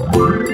Bye.